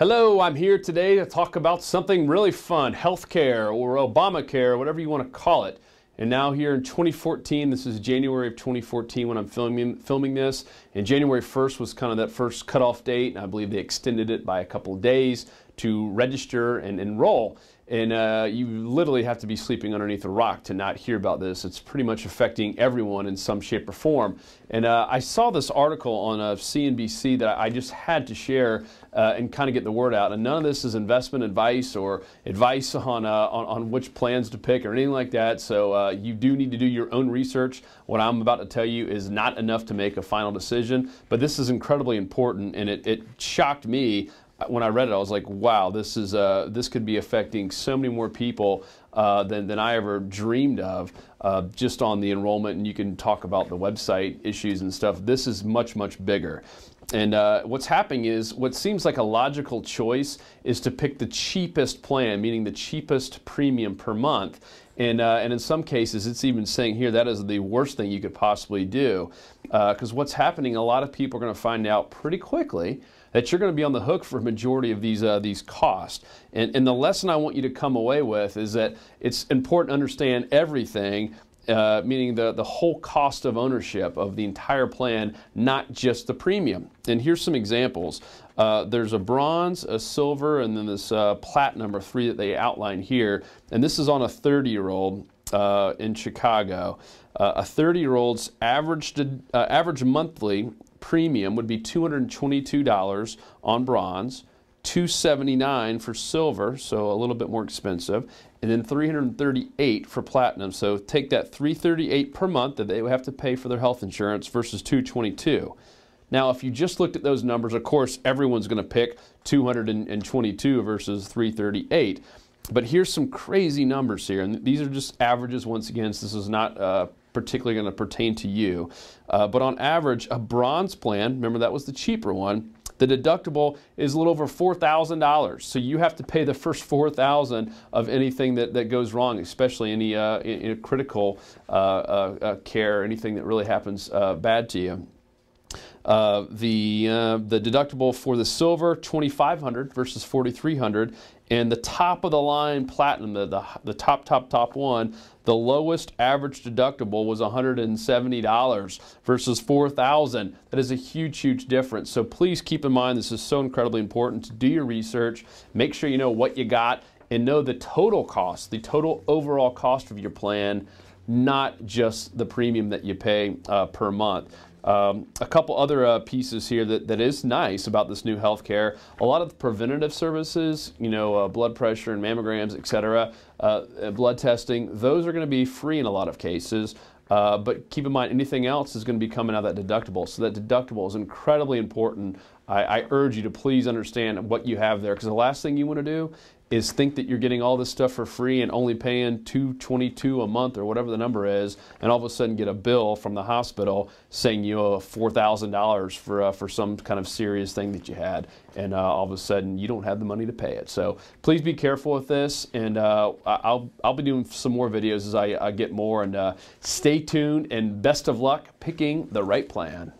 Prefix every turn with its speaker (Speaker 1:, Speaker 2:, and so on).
Speaker 1: Hello, I'm here today to talk about something really fun healthcare or Obamacare, whatever you want to call it. And now, here in 2014, this is January of 2014 when I'm filming, filming this. And January 1st was kind of that first cutoff date. And I believe they extended it by a couple of days to register and enroll. And uh, you literally have to be sleeping underneath a rock to not hear about this. It's pretty much affecting everyone in some shape or form. And uh, I saw this article on uh, CNBC that I just had to share uh, and kind of get the word out. And none of this is investment advice or advice on, uh, on, on, which plans to pick or anything like that. So uh, you do need to do your own research. What I'm about to tell you is not enough to make a final decision, but this is incredibly important. And it, it shocked me when I read it, I was like, wow, this is uh, this could be affecting so many more people uh, than, than I ever dreamed of uh, just on the enrollment. And you can talk about the website issues and stuff. This is much, much bigger. And uh, what's happening is what seems like a logical choice is to pick the cheapest plan, meaning the cheapest premium per month. And, uh, and in some cases, it's even saying here that is the worst thing you could possibly do. Because uh, what's happening, a lot of people are going to find out pretty quickly that you're going to be on the hook for a majority of these, uh, these costs. And, and the lesson I want you to come away with is that it's important to understand everything uh, meaning the, the whole cost of ownership of the entire plan, not just the premium. And here's some examples. Uh, there's a bronze, a silver, and then this uh, platinum or three that they outline here. And this is on a 30 year old uh, in Chicago. Uh, a 30 year old's average, uh, average monthly premium would be $222 on bronze, 279 for silver, so a little bit more expensive, and then 338 for platinum. So take that 338 per month that they would have to pay for their health insurance versus 222. Now, if you just looked at those numbers, of course, everyone's going to pick 222 versus 338. But here's some crazy numbers here, and these are just averages once again. So this is not uh, particularly going to pertain to you. Uh, but on average, a bronze plan, remember that was the cheaper one, the deductible is a little over $4,000. So you have to pay the first 4000 of anything that, that goes wrong, especially any uh, in, in critical uh, uh, uh care, anything that really happens uh, bad to you. Uh, the uh, the deductible for the silver 2500 versus 4300 and the top of the line platinum the, the, the top top top one the lowest average deductible was $170 versus 4000 that is a huge huge difference. So please keep in mind this is so incredibly important to do your research. Make sure you know what you got and know the total cost the total overall cost of your plan not just the premium that you pay uh, per month um, a couple other uh, pieces here that, that is nice about this new healthcare. A lot of preventative services, you know, uh, blood pressure and mammograms, et cetera, uh, uh blood testing, those are going to be free in a lot of cases. Uh, but keep in mind, anything else is going to be coming out of that deductible. So that deductible is incredibly important. I, I urge you to please understand what you have there because the last thing you want to do is think that you're getting all this stuff for free and only paying 222 a month or whatever the number is and all of a sudden get a bill from the hospital saying you owe $4,000 for uh, for some kind of serious thing that you had and uh, all of a sudden you don't have the money to pay it. So please be careful with this and uh, I'll I'll be doing some more videos as I, I get more and uh, stay tuned and best of luck picking the right plan.